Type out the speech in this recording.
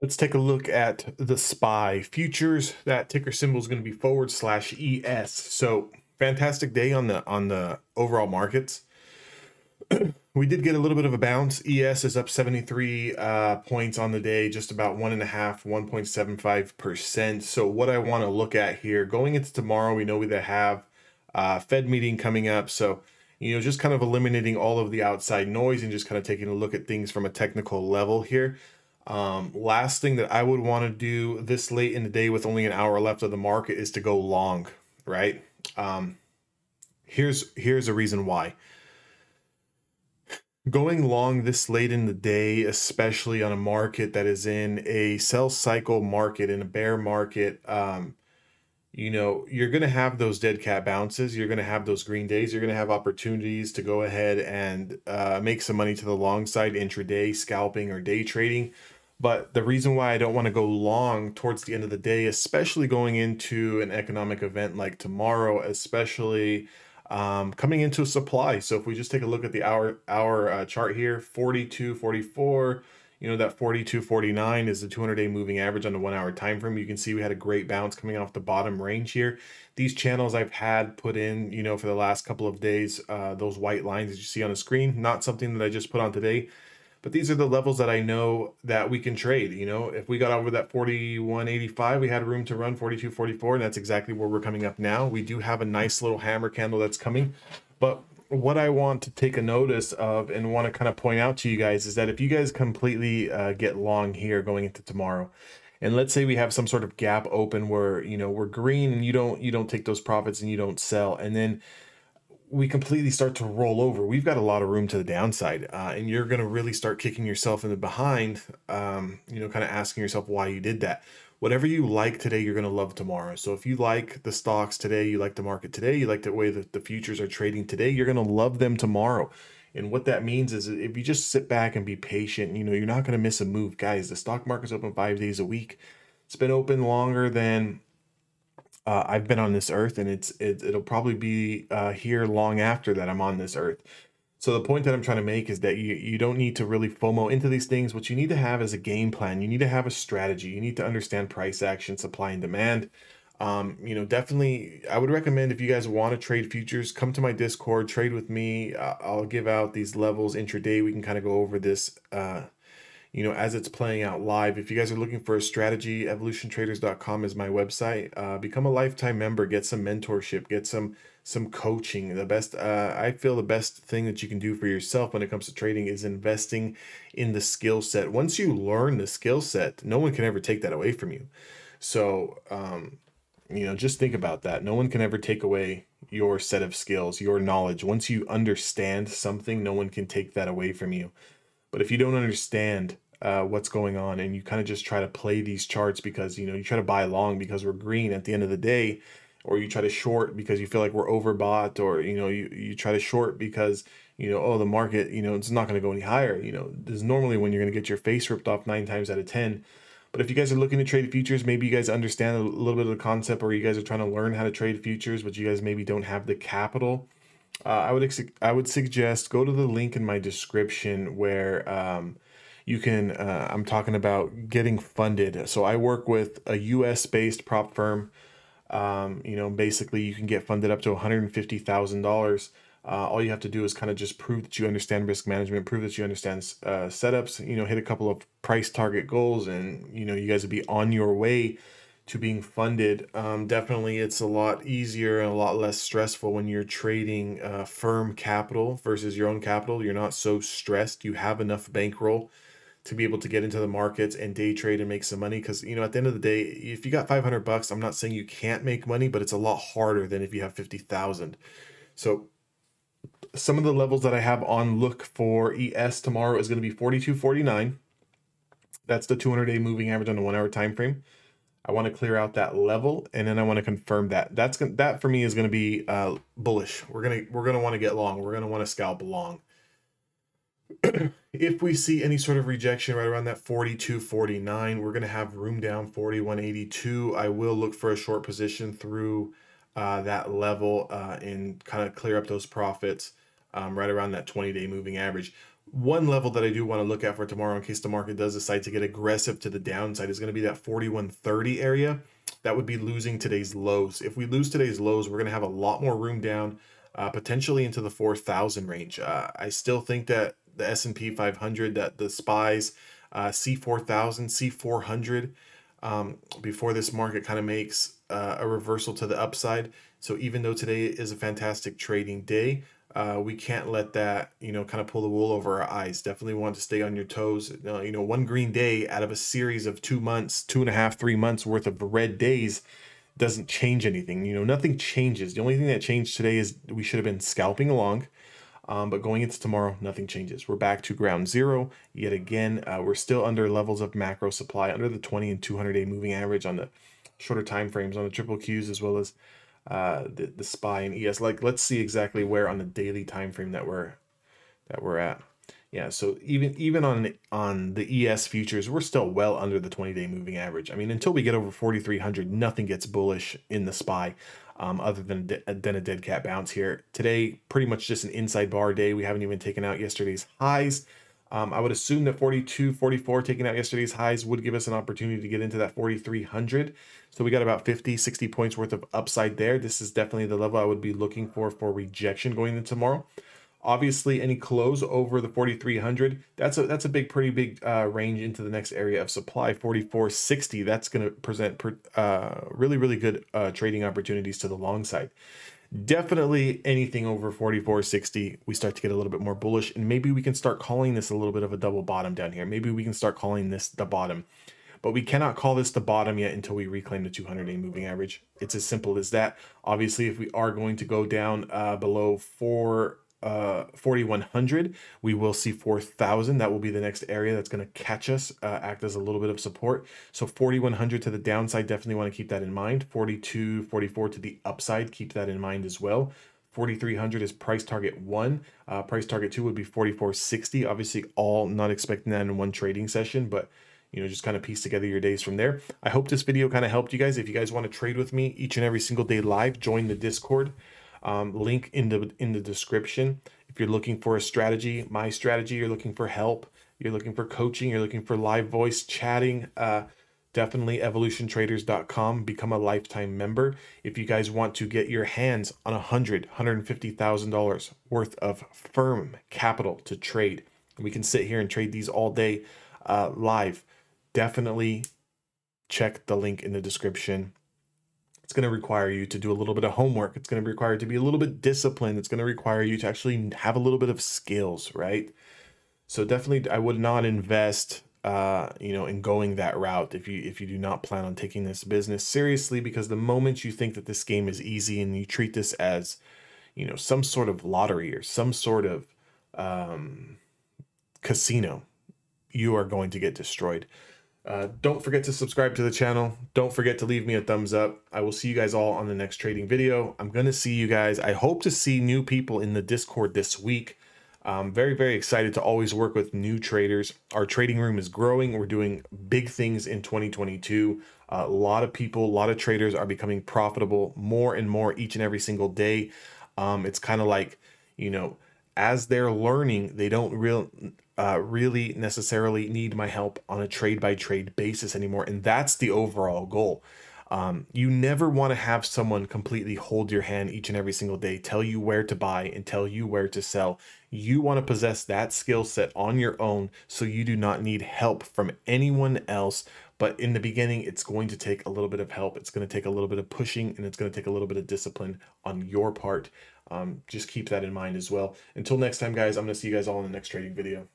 Let's take a look at the SPY futures. That ticker symbol is going to be forward slash ES. So fantastic day on the on the overall markets. we did get a little bit of a bounce. ES is up 73 uh, points on the day, just about one and a half, 1.75%. So what I want to look at here, going into tomorrow, we know we have uh, Fed meeting coming up. So, you know, just kind of eliminating all of the outside noise and just kind of taking a look at things from a technical level here. Um, last thing that I would want to do this late in the day with only an hour left of the market is to go long, right? Um, here's here's a reason why. Going long this late in the day, especially on a market that is in a sell cycle market, in a bear market, um, you know, you're going to have those dead cat bounces. You're going to have those green days. You're going to have opportunities to go ahead and uh, make some money to the long side intraday, scalping, or day trading. But the reason why I don't want to go long towards the end of the day, especially going into an economic event like tomorrow, especially um, coming into supply. So if we just take a look at the hour hour uh, chart here, 42, 44, you know, that 42, 49 is the 200 day moving average on the one hour time frame. You can see we had a great bounce coming off the bottom range here. These channels I've had put in, you know, for the last couple of days, uh, those white lines that you see on the screen, not something that I just put on today but these are the levels that I know that we can trade. You know, if we got over that 41.85, we had room to run 42.44, and that's exactly where we're coming up now. We do have a nice little hammer candle that's coming, but what I want to take a notice of and want to kind of point out to you guys is that if you guys completely uh, get long here going into tomorrow, and let's say we have some sort of gap open where you know we're green and you don't you don't take those profits and you don't sell, and then we completely start to roll over, we've got a lot of room to the downside, uh, and you're going to really start kicking yourself in the behind. Um, you know, kind of asking yourself why you did that. Whatever you like today, you're going to love tomorrow. So if you like the stocks today, you like the market today, you like the way that the futures are trading today, you're going to love them tomorrow. And what that means is if you just sit back and be patient, you know, you're not going to miss a move. Guys, the stock market's open five days a week. It's been open longer than uh, I've been on this earth, and it's it, it'll probably be uh, here long after that I'm on this earth. So the point that I'm trying to make is that you you don't need to really FOMO into these things. What you need to have is a game plan. You need to have a strategy. You need to understand price action, supply and demand. Um, you know, definitely, I would recommend if you guys want to trade futures, come to my Discord, trade with me. I'll give out these levels intraday. We can kind of go over this uh, you know, as it's playing out live. If you guys are looking for a strategy, evolutiontraders.com is my website. Uh, become a lifetime member, get some mentorship, get some some coaching. The best, uh, I feel, the best thing that you can do for yourself when it comes to trading is investing in the skill set. Once you learn the skill set, no one can ever take that away from you. So, um, you know, just think about that. No one can ever take away your set of skills, your knowledge. Once you understand something, no one can take that away from you. But if you don't understand uh, what's going on and you kind of just try to play these charts because you know you try to buy long because we're green at the end of the day, or you try to short because you feel like we're overbought, or you know you you try to short because you know oh the market you know it's not going to go any higher. You know this is normally when you're going to get your face ripped off nine times out of ten. But if you guys are looking to trade futures, maybe you guys understand a little bit of the concept, or you guys are trying to learn how to trade futures, but you guys maybe don't have the capital uh, I would ex- I would suggest go to the link in my description where um, you can. Uh, I'm talking about getting funded. So I work with a U.S. based prop firm. Um, you know, basically, you can get funded up to one hundred and fifty thousand uh, dollars. All you have to do is kind of just prove that you understand risk management, prove that you understand uh, setups. You know, hit a couple of price target goals, and you know, you guys would be on your way to being funded. Um, definitely, it's a lot easier and a lot less stressful when you're trading uh, firm capital versus your own capital. You're not so stressed. You have enough bankroll to be able to get into the markets and day trade and make some money. Because you know, at the end of the day, if you got 500 bucks, I'm not saying you can't make money, but it's a lot harder than if you have 50,000. So some of the levels that I have on look for ES tomorrow is going to be 42.49. That's the 200 day moving average on the one hour time frame. I want to clear out that level, and then I want to confirm that. That's that for me is going to be uh, bullish. We're gonna we're gonna want to get long. We're gonna want to scalp long. if we see any sort of rejection right around that 42 49 we're going to have room down 4182 i will look for a short position through uh, that level uh, and kind of clear up those profits um, right around that 20 day moving average one level that I do want to look at for tomorrow in case the market does decide to get aggressive to the downside is going to be that 4130 area. That would be losing today's lows. If we lose today's lows, we're going to have a lot more room down, uh, potentially into the 4,000 range. Uh, I still think that the S&P 500, that the SPYs, uh, C4000, C400, um, before this market kind of makes uh, a reversal to the upside. So even though today is a fantastic trading day, uh, we can't let that you know kind of pull the wool over our eyes. Definitely want to stay on your toes. Uh, you know one green day out of a series of two months two and a half three months worth of red days doesn't change anything. You know nothing changes. The only thing that changed today is we should have been scalping along um, but going into tomorrow nothing changes we're back to ground zero yet again uh, we're still under levels of macro supply under the 20 and 200 day moving average on the shorter time frames on the triple qs as well as uh, the, the SPY and ES. Like, let's see exactly where on the daily time frame that we're that we're at. Yeah, so even even on on the ES futures, we're still well under the 20 day moving average. I mean, until we get over 4,300, nothing gets bullish in the SPY, um, other than than a dead cat bounce here. Today, pretty much just an inside bar day. We haven't even taken out yesterday's highs. Um, I would assume that 42, 44 taking out yesterday's highs would give us an opportunity to get into that 4,300. So we got about 50, 60 points worth of upside there. This is definitely the level I would be looking for for rejection going into tomorrow. Obviously, any close over the 4,300, that's a that's a big, pretty big uh, range into the next area of supply, 4,460. That's going to present uh, really, really good uh, trading opportunities to the long side. Definitely anything over 44.60 we start to get a little bit more bullish and maybe we can start calling this a little bit of a double bottom down here. Maybe we can start calling this the bottom. But we cannot call this the bottom yet until we reclaim the 200 day moving average. It's as simple as that. Obviously if we are going to go down uh, below 4 uh 4100 we will see 4000 that will be the next area that's going to catch us uh, act as a little bit of support. So 4100 to the downside definitely want to keep that in mind. 42 44 to the upside keep that in mind as well. 4300 is price target one. Uh, price target two would be 4460 obviously all not expecting that in one trading session but you know just kind of piece together your days from there. I hope this video kind of helped you guys. If you guys want to trade with me each and every single day live join the discord um, link in the in the description. If you're looking for a strategy, my strategy, you're looking for help, you're looking for coaching, you're looking for live voice chatting, uh, definitely evolutiontraders.com. Become a lifetime member. If you guys want to get your hands on a hundred, hundred and fifty thousand dollars worth of firm capital to trade, we can sit here and trade these all day uh, live. Definitely check the link in the description it's going to require you to do a little bit of homework. It's going to require you to be a little bit disciplined. It's going to require you to actually have a little bit of skills, right? So definitely, I would not invest, uh, you know, in going that route if you if you do not plan on taking this business seriously. Because the moment you think that this game is easy and you treat this as, you know, some sort of lottery or some sort of um, casino, you are going to get destroyed. Uh, don't forget to subscribe to the channel. Don't forget to leave me a thumbs up. I will see you guys all on the next trading video. I'm going to see you guys. I hope to see new people in the Discord this week. I'm very, very excited to always work with new traders. Our trading room is growing. We're doing big things in 2022. Uh, a lot of people, a lot of traders are becoming profitable more and more each and every single day. Um, it's kind of like, you know, as they're learning, they don't real uh, really necessarily need my help on a trade by trade basis anymore. And that's the overall goal. Um, you never want to have someone completely hold your hand each and every single day, tell you where to buy and tell you where to sell. You want to possess that skill set on your own so you do not need help from anyone else. But in the beginning, it's going to take a little bit of help. It's going to take a little bit of pushing and it's going to take a little bit of discipline on your part. Um, just keep that in mind as well. Until next time, guys, I'm going to see you guys all in the next trading video.